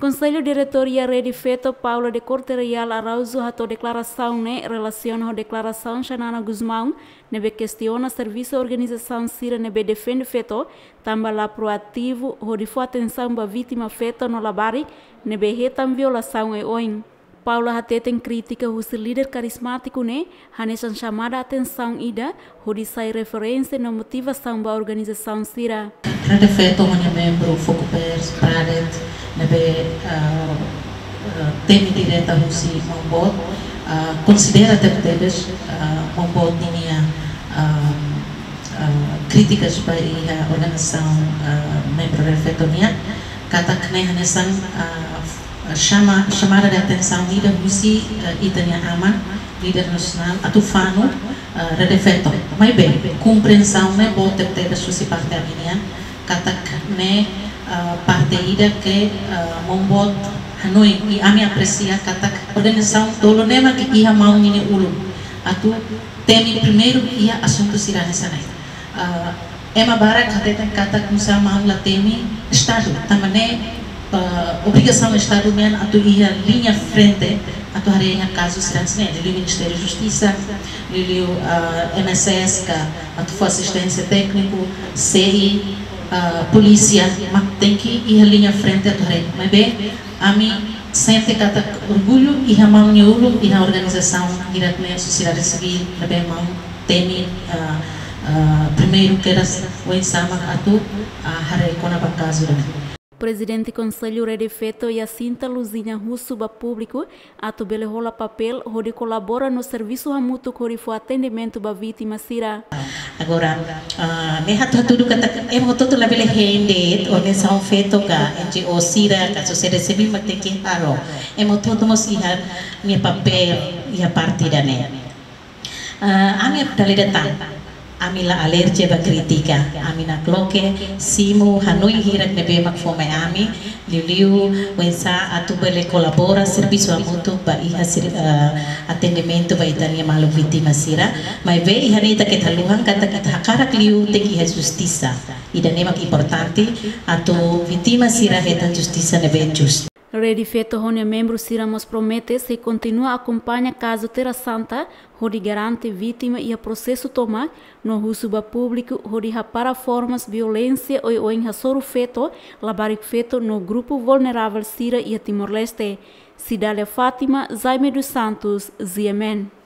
Conselho Diretor e a Rede Feto Paula de Corte Real Arauzo hato declaração né? Relaciona a declaração Xanana Guzmão nebe questiona serviço organização Sira nebe defende feto tamba lá proativo hodi fo atenção ba vítima feto no labari nebe retam violação e oin. Paula Hate tem crítica o líder carismático né? Hanesan chamada a atenção ida hodi sai referência na motivação ba organização Sira. Rede Feto é membro Foco Pradet nebe uh, uh, temi direta husi mambot uh, considera mambot tinha uh, uh, críticas para a organização membro refletonia kata kene hanesan uh, chama chamada de atenção líder husi itania aman líder nacional atufano redefeto mas bem compreensão né bote tebes husi parte a minha kata kene uh, parteira que uh, membuat Hanoi i ami aprecia kata organização tolo nema que ia mau ini ulu atu temi primeiro ia assunto sirane sanai uh, ema bara kata kata kusa mau la temi estado. Tamane uh, obrigação estado men atu ia linha frente atu hari yang kasus sirane lili Ministério da Justiça lili uh, MSS ka atu assistência técnico CI uh, polícia mas tem ir linha frente a torre mas bem a mim sente kata orgulho e a mão nyulo e a organização diretamente a sociedade civil. Também mão temi uh, uh, primeiro que era o ensama atu a hare kona bakazu Presidente Conselho Rede Feto Jacinta Luzinha Russo ba público ato bele rola papel onde colabora no serviço hamuto que foi atendimento ba vítima sira. Agora, uh, me hatu tudo kata é mo todo la bele hende onde são feito ka NGO sira ka sociedade civil mateki haro. É mo todo mo siha minha papel e a partida ne. Uh, a minha dalida amila alerje ba kritika. Amina kloke simu hanui hirak nebe mak fome ami liu wensa atubele colabora serviço amutu ba iha sir, uh, atendimento ba itania malu vítima sira mai ve ihanita ke taluhan kata kita hakarak liu te iha justiça ida nemak importante atu vítima sira hetan justiça nebe just Redi feito onde membro Siramos promete se continua acompanha caso Terra Santa, onde garante vítima e a processo tomar no uso público, onde para formas violência ou, em rasouro feito, labarico feito no grupo vulnerável Sira e a Timor-Leste. Cidália Fátima, Jaime dos Santos, Ziemen.